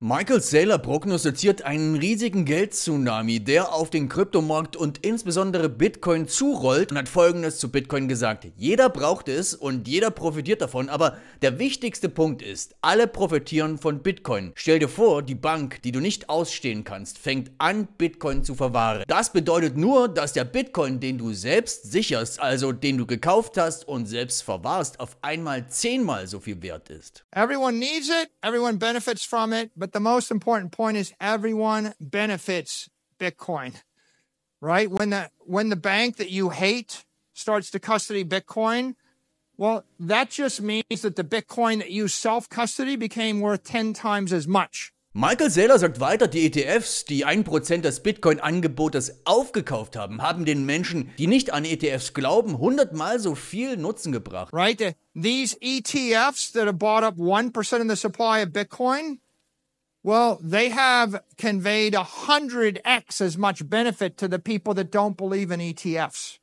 Michael Saylor prognostiziert einen riesigen Geldtsunami, der auf den Kryptomarkt und insbesondere Bitcoin zurollt und hat folgendes zu Bitcoin gesagt. Jeder braucht es und jeder profitiert davon, aber der wichtigste Punkt ist, alle profitieren von Bitcoin. Stell dir vor, die Bank, die du nicht ausstehen kannst, fängt an, Bitcoin zu verwahren. Das bedeutet nur, dass der Bitcoin, den du selbst sicherst, also den du gekauft hast und selbst verwahrst, auf einmal zehnmal so viel wert ist. Everyone needs it, everyone benefits from it, but But the most important point is everyone benefits Bitcoin, right? When the when the bank that you hate starts to custody Bitcoin, well, that just means that the Bitcoin that you self custody became worth 10 times as much. Michael Saylor sagt weiter, die ETFs, die 1% des Bitcoin-Angebotes aufgekauft haben, haben den Menschen, die nicht an ETFs glauben, hundertmal so viel Nutzen gebracht. Right? These ETFs that have bought up 1% of the supply of Bitcoin, Well, they have conveyed 100x as much benefit to the people that don't believe in ETFs.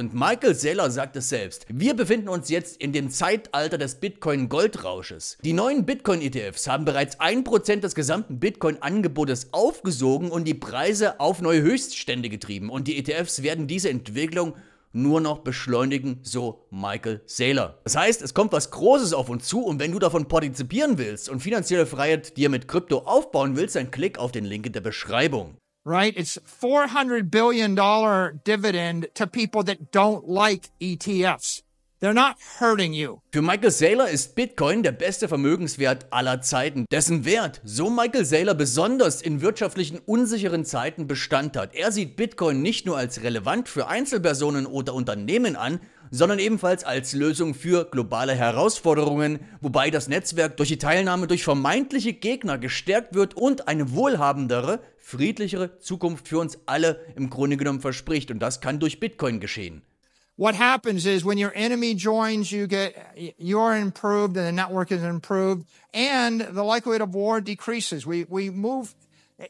Und Michael Saylor sagt es selbst. Wir befinden uns jetzt in dem Zeitalter des Bitcoin-Goldrausches. Die neuen Bitcoin-ETFs haben bereits 1% des gesamten Bitcoin-Angebotes aufgesogen und die Preise auf neue Höchststände getrieben. Und die ETFs werden diese Entwicklung nur noch beschleunigen, so Michael Saylor. Das heißt, es kommt was Großes auf uns zu und wenn du davon partizipieren willst und finanzielle Freiheit dir mit Krypto aufbauen willst, dann klick auf den Link in der Beschreibung. Right? It's 400 billion dollar dividend to people that don't like ETFs. They're not hurting you. Für Michael Saylor ist Bitcoin der beste Vermögenswert aller Zeiten, dessen Wert, so Michael Saylor, besonders in wirtschaftlichen unsicheren Zeiten Bestand hat. Er sieht Bitcoin nicht nur als relevant für Einzelpersonen oder Unternehmen an, sondern ebenfalls als Lösung für globale Herausforderungen, wobei das Netzwerk durch die Teilnahme durch vermeintliche Gegner gestärkt wird und eine wohlhabendere, friedlichere Zukunft für uns alle im Grunde genommen verspricht. Und das kann durch Bitcoin geschehen. What happens is when your enemy joins, you get, you're improved and the network is improved and the likelihood of war decreases. We, we move,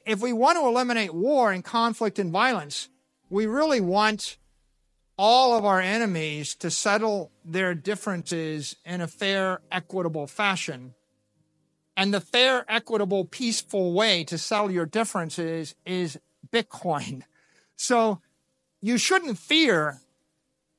if we want to eliminate war and conflict and violence, we really want all of our enemies to settle their differences in a fair, equitable fashion. And the fair, equitable, peaceful way to settle your differences is Bitcoin. So you shouldn't fear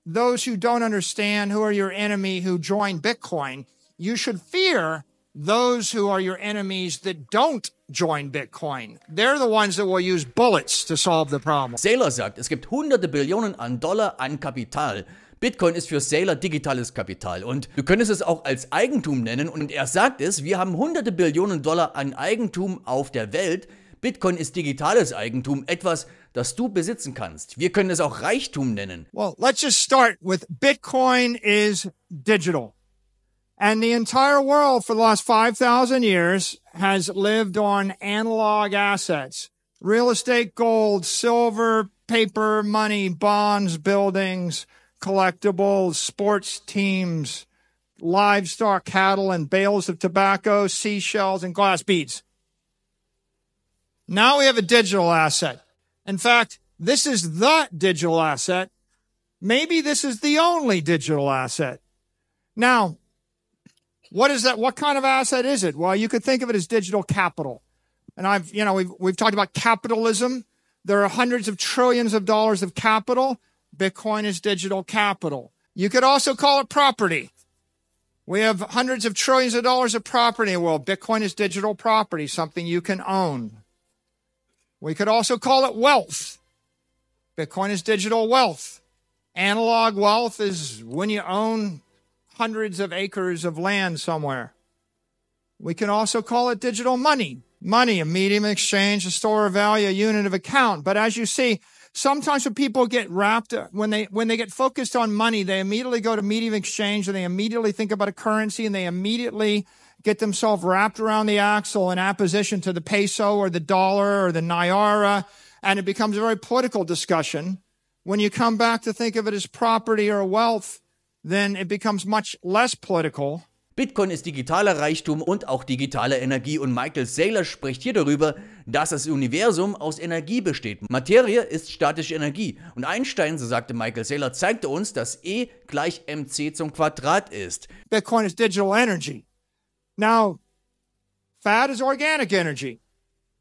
those who don't understand who are your enemy who join Bitcoin. You should fear those who are your enemies that don't join Bitcoin. They're the ones that will use bullets to solve the problem. Saylor sagt, es gibt hunderte Billionen an Dollar an Kapital. Bitcoin ist für Saylor digitales Kapital und du könntest es auch als Eigentum nennen und er sagt es, wir haben hunderte Billionen Dollar an Eigentum auf der Welt. Bitcoin ist digitales Eigentum, etwas, das du besitzen kannst. Wir können es auch Reichtum nennen. Well, let's just start with Bitcoin is digital. And the entire world for the last 5,000 years has lived on analog assets. Real estate, gold, silver, paper, money, bonds, buildings, collectibles, sports teams, livestock, cattle, and bales of tobacco, seashells, and glass beads. Now we have a digital asset. In fact, this is the digital asset. Maybe this is the only digital asset. Now, what is that? What kind of asset is it? Well, you could think of it as digital capital. And I've, you know, we've, we've talked about capitalism. There are hundreds of trillions of dollars of capital. Bitcoin is digital capital. You could also call it property. We have hundreds of trillions of dollars of property in the world. Bitcoin is digital property, something you can own. We could also call it wealth. Bitcoin is digital wealth. Analog wealth is when you own hundreds of acres of land somewhere. We can also call it digital money. Money, a medium of exchange, a store of value, a unit of account. But as you see, sometimes when people get wrapped, when they, when they get focused on money, they immediately go to medium exchange and they immediately think about a currency and they immediately get themselves wrapped around the axle in opposition to the peso or the dollar or the naira, and it becomes a very political discussion. When you come back to think of it as property or wealth, then it becomes much less political. Bitcoin ist digitaler Reichtum und auch digitale Energie und Michael Saylor spricht hier darüber, dass das Universum aus Energie besteht. Materie ist statische Energie und Einstein, so sagte Michael Saylor, zeigte uns, dass E gleich mc zum Quadrat ist. Bitcoin is digital energy. Now, Fat is organic energy.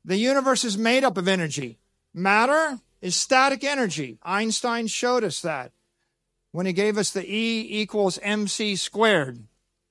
The universe is made up of energy. Matter is static energy. Einstein showed us that when he gave us the E equals mc squared.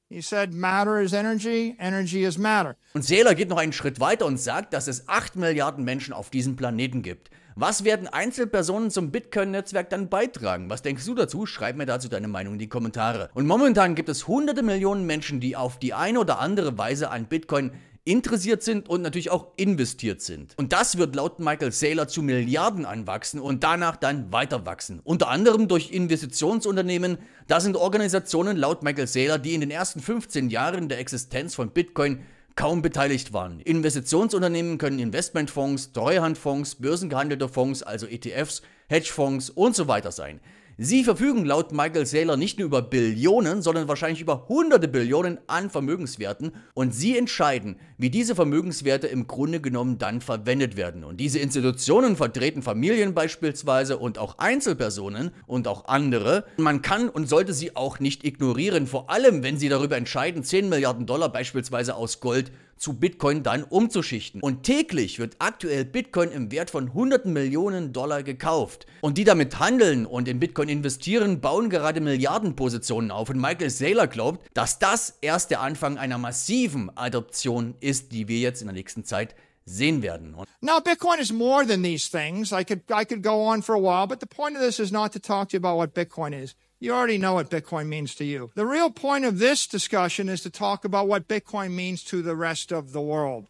He said, matter is energy, energy is matter. Und Saylor geht noch einen Schritt weiter und sagt, dass es 8 Milliarden Menschen auf diesem Planeten gibt. Was werden Einzelpersonen zum Bitcoin-Netzwerk dann beitragen? Was denkst du dazu? Schreib mir dazu deine Meinung in die Kommentare. Und momentan gibt es hunderte Millionen Menschen, die auf die eine oder andere Weise an Bitcoin interessiert sind und natürlich auch investiert sind. Und das wird laut Michael Saylor zu Milliarden anwachsen und danach dann weiter wachsen. Unter anderem durch Investitionsunternehmen. Da sind Organisationen laut Michael Saylor, die in den ersten 15 Jahren der Existenz von Bitcoin kaum beteiligt waren. Investitionsunternehmen können Investmentfonds, Treuhandfonds, börsengehandelte Fonds, also ETFs, Hedgefonds und so weiter sein. Sie verfügen laut Michael Saylor nicht nur über Billionen, sondern wahrscheinlich über hunderte Billionen an Vermögenswerten und sie entscheiden, wie diese Vermögenswerte im Grunde genommen dann verwendet werden. Und diese Institutionen vertreten Familien beispielsweise und auch Einzelpersonen und auch andere. Man kann und sollte sie auch nicht ignorieren, vor allem wenn sie darüber entscheiden, 10 Milliarden Dollar beispielsweise aus Gold zu Bitcoin dann umzuschichten. Und täglich wird aktuell Bitcoin im Wert von hunderten Millionen Dollar gekauft. Und die damit handeln und in Bitcoin investieren, bauen gerade Milliardenpositionen auf. Und Michael Saylor glaubt, dass das erst der Anfang einer massiven Adoption ist, die wir jetzt in der nächsten Zeit sehen werden. Now, Bitcoin is more than these things. I could, I could go on for a while, but the point of this is not to talk to you about what Bitcoin is. You already know what Bitcoin means to you. The real point of this discussion is to talk about what Bitcoin means to the rest of the world.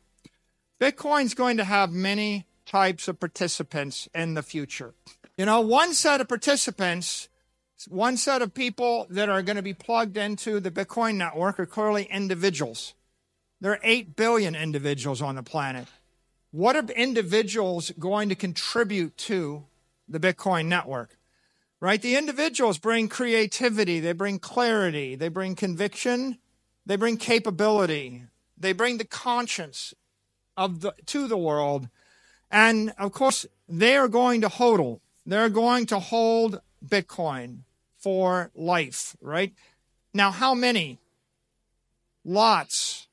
Bitcoin's going to have many types of participants in the future. You know, one set of participants, one set of people that are going to be plugged into the Bitcoin network are clearly individuals. There are 8 billion individuals on the planet. What are individuals going to contribute to the Bitcoin network? Right? The individuals bring creativity, they bring clarity, they bring conviction, they bring capability, they bring the conscience of the to the world. And of course, they are going to hodl. They're going to hold Bitcoin for life, right? Now, how many? Lots,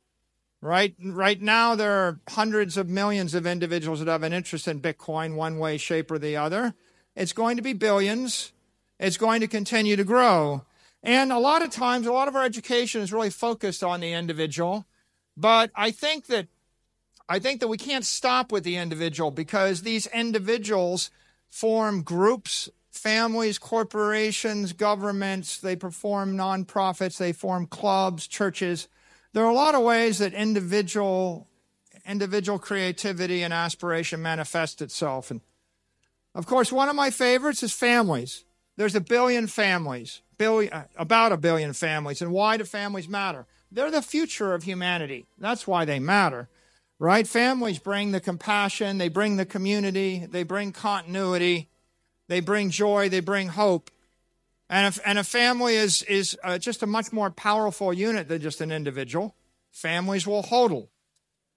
right? Right now, there are hundreds of millions of individuals that have an interest in Bitcoin, one way, shape, or the other. It's going to be billions it's going to continue to grow. And a lot of times, a lot of our education is really focused on the individual. But I think that I think that we can't stop with the individual because these individuals form groups, families, corporations, governments, they perform nonprofits, they form clubs, churches. There are a lot of ways that individual individual creativity and aspiration manifest itself. And of course, one of my favorites is families. There's a billion families, billion, uh, about a billion families. And why do families matter? They're the future of humanity. That's why they matter, right? Families bring the compassion, they bring the community, they bring continuity, they bring joy, they bring hope. And a, and a family is, is uh, just a much more powerful unit than just an individual. Families will hodl.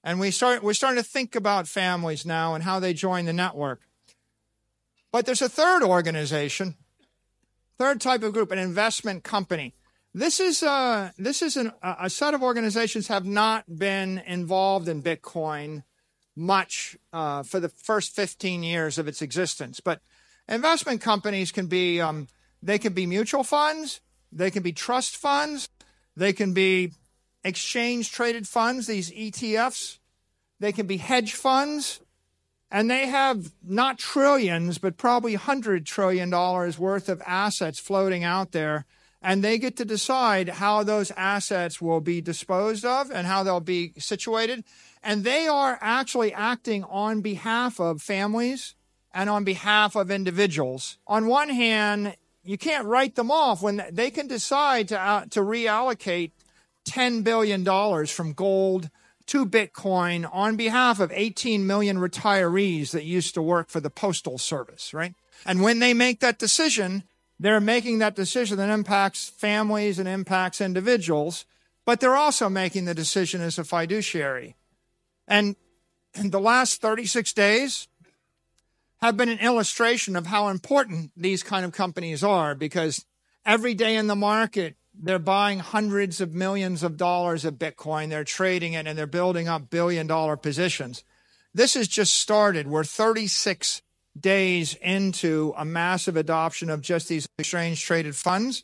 And we start, we're starting to think about families now and how they join the network. But there's a third organization Third type of group, an investment company. This is uh, this is an, a set of organizations have not been involved in Bitcoin much uh, for the first 15 years of its existence. But investment companies can be um, they can be mutual funds, they can be trust funds, they can be exchange traded funds, these ETFs, they can be hedge funds, and they have not trillions, but probably $100 trillion worth of assets floating out there. And they get to decide how those assets will be disposed of and how they'll be situated. And they are actually acting on behalf of families and on behalf of individuals. On one hand, you can't write them off when they can decide to, uh, to reallocate $10 billion from gold to Bitcoin on behalf of 18 million retirees that used to work for the Postal Service, right? And when they make that decision, they're making that decision that impacts families and impacts individuals, but they're also making the decision as a fiduciary. And in the last 36 days have been an illustration of how important these kind of companies are because every day in the market, they're buying hundreds of millions of dollars of Bitcoin. They're trading it and they're building up billion dollar positions. This has just started. We're 36 days into a massive adoption of just these exchange traded funds,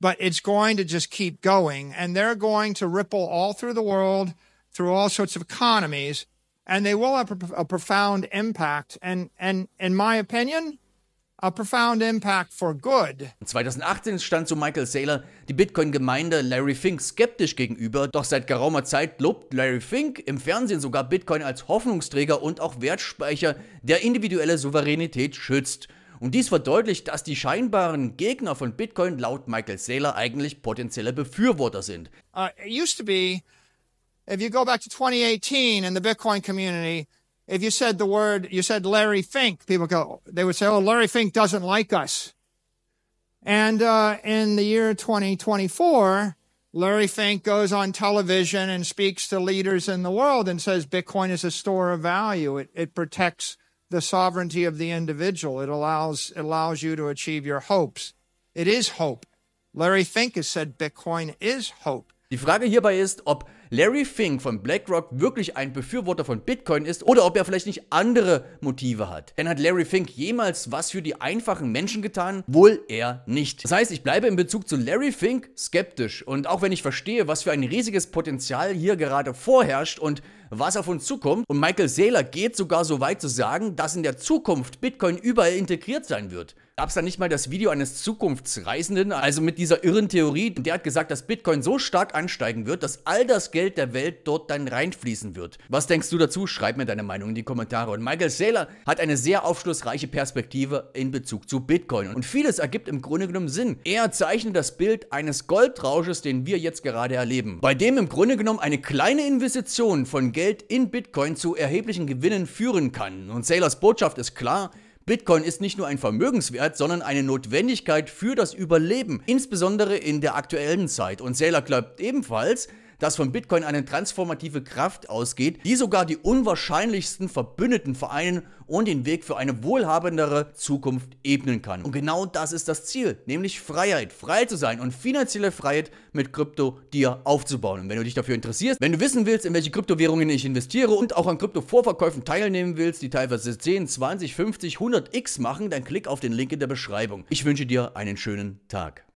but it's going to just keep going and they're going to ripple all through the world, through all sorts of economies, and they will have a, profound impact. And, and in my opinion, a profound impact for good. 2018 stand so Michael Saylor die Bitcoin-Gemeinde Larry Fink skeptisch gegenüber, doch seit geraumer Zeit lobt Larry Fink im Fernsehen sogar Bitcoin als Hoffnungsträger und auch Wertspeicher, der individuelle Souveränität schützt. Und dies verdeutlicht, dass die scheinbaren Gegner von Bitcoin laut Michael Saylor eigentlich potenzielle Befürworter sind. Uh, it used to be, if you go back to 2018 in the Bitcoin community, if you said the word, you said Larry Fink, people go, they would say, oh, Larry Fink doesn't like us. And uh, in the year 2024, Larry Fink goes on television and speaks to leaders in the world and says Bitcoin is a store of value. It, it protects the sovereignty of the individual. It allows, allows you to achieve your hopes. It is hope. Larry Fink has said Bitcoin is hope. Die Frage hierbei ist, ob Larry Fink von BlackRock wirklich ein Befürworter von Bitcoin ist oder ob er vielleicht nicht andere Motive hat. Denn hat Larry Fink jemals was für die einfachen Menschen getan? Wohl eher nicht. Das heißt, ich bleibe in Bezug zu Larry Fink skeptisch und auch wenn ich verstehe, was für ein riesiges Potenzial hier gerade vorherrscht und was auf uns zukommt. Und Michael Saylor geht sogar so weit zu sagen, dass in der Zukunft Bitcoin überall integriert sein wird. Gab es da nicht mal das Video eines Zukunftsreisenden, also mit dieser irren Theorie, der hat gesagt, dass Bitcoin so stark ansteigen wird, dass all das Geld der Welt dort dann reinfließen wird. Was denkst du dazu? Schreib mir deine Meinung in die Kommentare. Und Michael Saylor hat eine sehr aufschlussreiche Perspektive in Bezug zu Bitcoin. Und vieles ergibt im Grunde genommen Sinn. Er zeichnet das Bild eines Goldrausches, den wir jetzt gerade erleben, bei dem im Grunde genommen eine kleine Investition von Geld in Bitcoin zu erheblichen Gewinnen führen kann. Und Sailors Botschaft ist klar, Bitcoin ist nicht nur ein Vermögenswert, sondern eine Notwendigkeit für das Überleben, insbesondere in der aktuellen Zeit. Und Sailor glaubt ebenfalls, dass von Bitcoin eine transformative Kraft ausgeht, die sogar die unwahrscheinlichsten Verbündeten vereinen und den Weg für eine wohlhabendere Zukunft ebnen kann. Und genau das ist das Ziel, nämlich Freiheit, frei zu sein und finanzielle Freiheit mit Krypto dir aufzubauen. Und wenn du dich dafür interessierst, wenn du wissen willst, in welche Kryptowährungen ich investiere und auch an Krypto-Vorverkäufen teilnehmen willst, die teilweise 10, 20, 50, 100x machen, dann klick auf den Link in der Beschreibung. Ich wünsche dir einen schönen Tag.